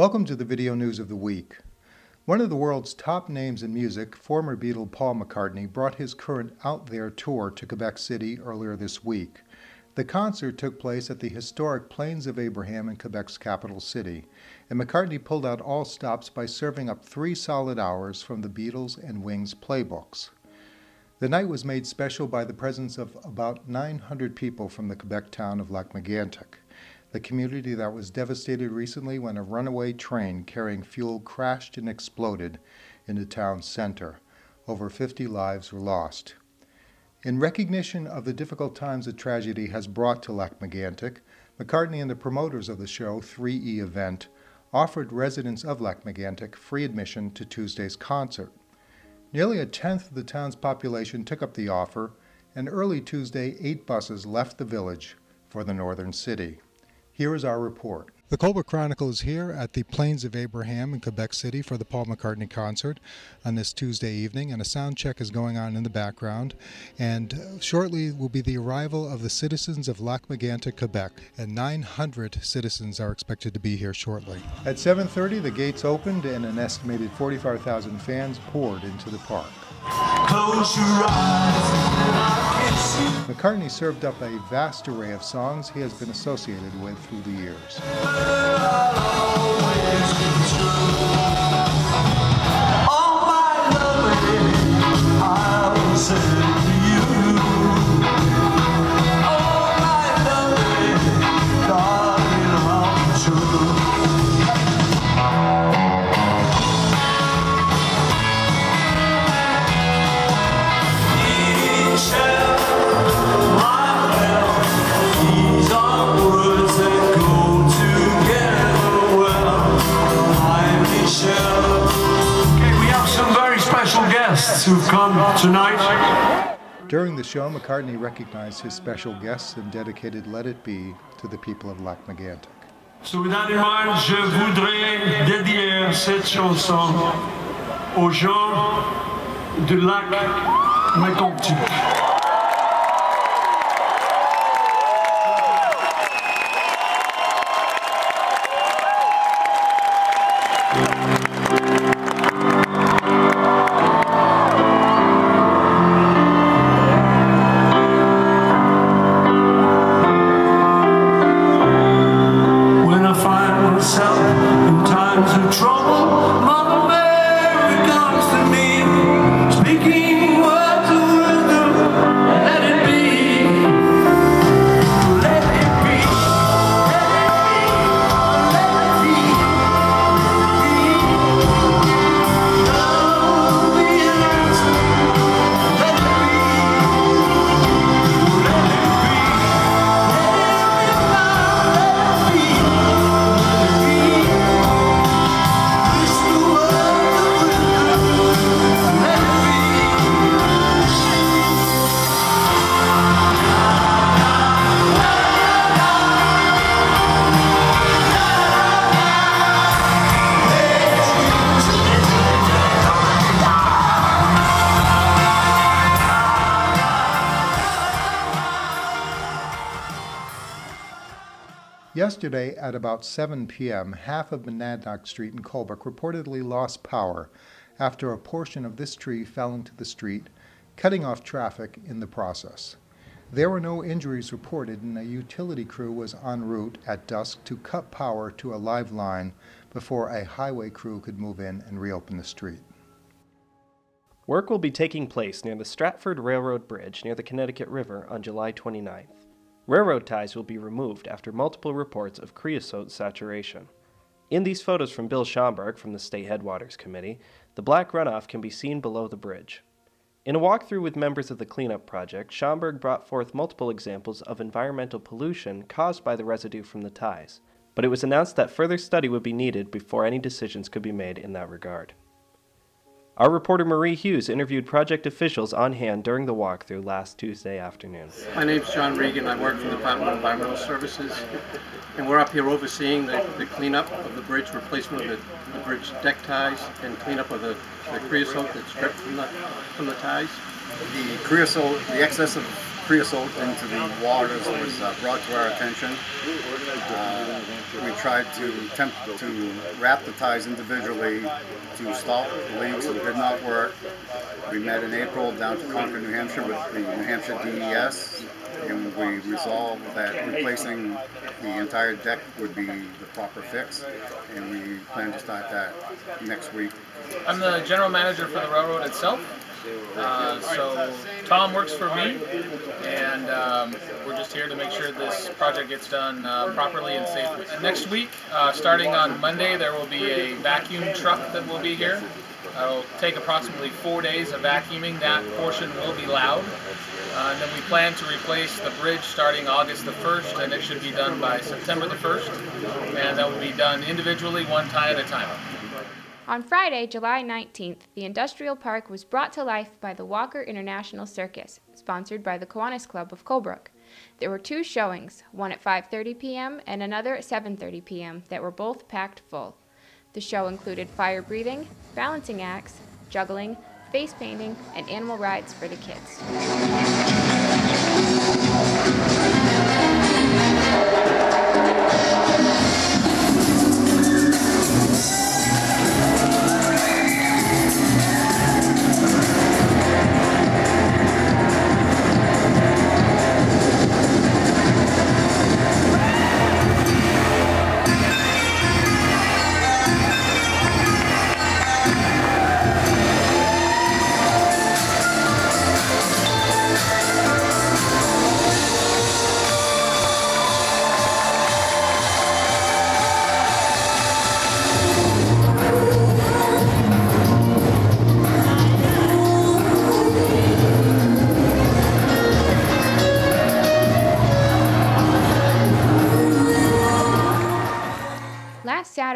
Welcome to the video news of the week. One of the world's top names in music, former Beatle Paul McCartney, brought his current Out There tour to Quebec City earlier this week. The concert took place at the historic Plains of Abraham in Quebec's capital city, and McCartney pulled out all stops by serving up three solid hours from the Beatles and Wings playbooks. The night was made special by the presence of about 900 people from the Quebec town of Lac-Megantic the community that was devastated recently when a runaway train carrying fuel crashed and exploded in the town's center. Over 50 lives were lost. In recognition of the difficult times the tragedy has brought to Lac-Megantic, McCartney and the promoters of the show, 3E Event, offered residents of Lac-Megantic free admission to Tuesday's concert. Nearly a tenth of the town's population took up the offer, and early Tuesday, eight buses left the village for the northern city. Here is our report. The Colebrook Chronicle is here at the Plains of Abraham in Quebec City for the Paul McCartney concert on this Tuesday evening, and a sound check is going on in the background. And shortly will be the arrival of the citizens of Lac-Megantic, Quebec, and 900 citizens are expected to be here shortly. At 7:30, the gates opened, and an estimated 45,000 fans poured into the park. McCartney served up a vast array of songs he has been associated with through the years. Tonight. During the show, McCartney recognized his special guests and dedicated Let It Be to the people of Lac-Megantic. So with that in mind, je voudrais dédier cette chanson aux gens de Lac-Mégantic. Yesterday at about 7 p.m., half of Monadnock Street in Colebrook reportedly lost power after a portion of this tree fell into the street, cutting off traffic in the process. There were no injuries reported, and a utility crew was en route at dusk to cut power to a live line before a highway crew could move in and reopen the street. Work will be taking place near the Stratford Railroad Bridge near the Connecticut River on July 29th. Railroad ties will be removed after multiple reports of creosote saturation. In these photos from Bill Schomburg from the State Headwaters Committee, the black runoff can be seen below the bridge. In a walkthrough with members of the cleanup project, Schomburg brought forth multiple examples of environmental pollution caused by the residue from the ties, but it was announced that further study would be needed before any decisions could be made in that regard. Our reporter Marie Hughes interviewed project officials on hand during the walkthrough last Tuesday afternoon. My name is John Regan. I work for the Department of Environmental Services, and we're up here overseeing the, the cleanup of the bridge, replacement of the, the bridge deck ties, and cleanup of the, the creosote that's dripped from the, from the ties. The creosote, the excess of creosote into the waters was uh, brought to our attention. Uh, we tried to attempt to wrap the ties individually to stop the leaks. It did not work. We met in April down to Concord, New Hampshire with the New Hampshire DES and we resolved that replacing the entire deck would be the proper fix and we plan to start that next week. I'm the general manager for the railroad itself. Uh, so Tom works for me, and um, we're just here to make sure this project gets done uh, properly and safely. Next week, uh, starting on Monday, there will be a vacuum truck that will be here. It'll take approximately four days of vacuuming. That portion will be loud. Uh, and then we plan to replace the bridge starting August the 1st, and it should be done by September the 1st. And that will be done individually, one tie at a time. On Friday, July 19th, the industrial park was brought to life by the Walker International Circus, sponsored by the Kiwanis Club of Colebrook. There were two showings, one at 5:30 p.m. and another at 7:30 p.m. that were both packed full. The show included fire breathing, balancing acts, juggling, face painting, and animal rides for the kids.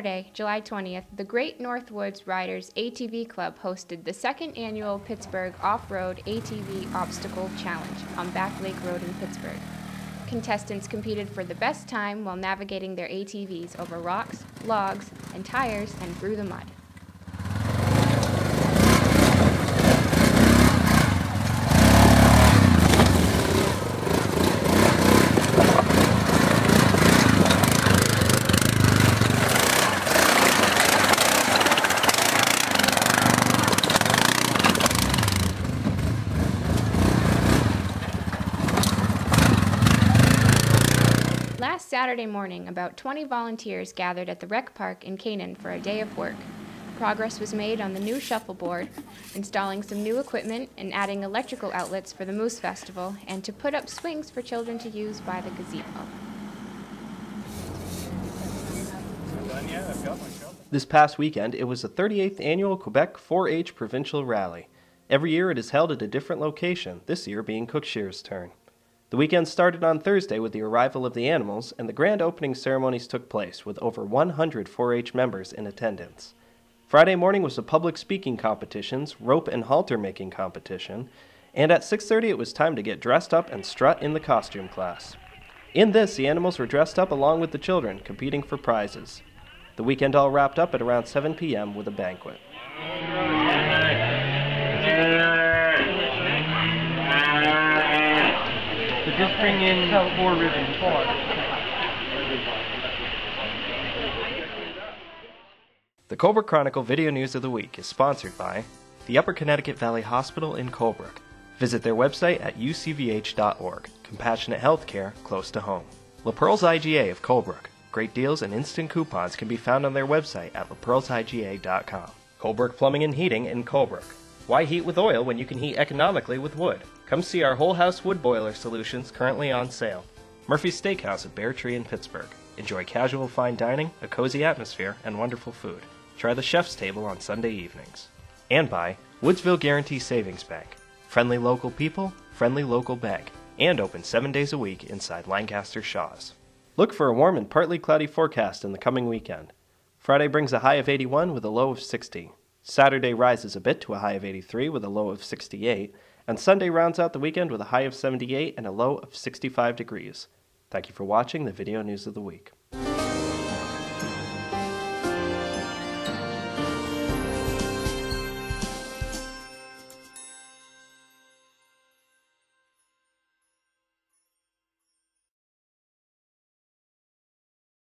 Saturday, July 20th, the Great Northwoods Riders ATV Club hosted the second annual Pittsburg Off-Road ATV Obstacle Challenge on Back Lake Road in Pittsburg. Contestants competed for the best time while navigating their ATVs over rocks, logs, and tires and through the mud. Last Saturday morning, about 20 volunteers gathered at the rec park in Canaan for a day of work. Progress was made on the new shuffleboard, installing some new equipment and adding electrical outlets for the Moose Festival, and to put up swings for children to use by the gazebo. This past weekend, it was the 38th annual Quebec 4 H Provincial Rally. Every year it is held at a different location, this year being Cookshire's turn. The weekend started on Thursday with the arrival of the animals, and the grand opening ceremonies took place with over 100 4 H members in attendance. Friday morning was the public speaking competitions, rope and halter making competition, and at 6:30 it was time to get dressed up and strut in the costume class. In this, the animals were dressed up along with the children, competing for prizes. The weekend all wrapped up at around 7 p.m. with a banquet. Bring in mm. four ribbons. The Colebrook Chronicle Video News of the Week is sponsored by the Upper Connecticut Valley Hospital in Colebrook. Visit their website at ucvh.org. Compassionate healthcare close to home. LaPerle's IGA of Colebrook. Great deals and instant coupons can be found on their website at laperlesiga.com. Colebrook Plumbing and Heating in Colebrook. Why heat with oil when you can heat economically with wood? Come see our whole house wood boiler solutions currently on sale. Murphy's Steakhouse at Bear Tree in Pittsburg. Enjoy casual fine dining, a cozy atmosphere, and wonderful food. Try the chef's table on Sunday evenings. And by Woodsville Guaranty Savings Bank. Friendly local people, friendly local bank. And open seven days a week inside Lancaster Shaw's. Look for a warm and partly cloudy forecast in the coming weekend. Friday brings a high of 81 with a low of 60. Saturday rises a bit to a high of 83 with a low of 68, and Sunday rounds out the weekend with a high of 78 and a low of 65 degrees. Thank you for watching the Video News of the Week.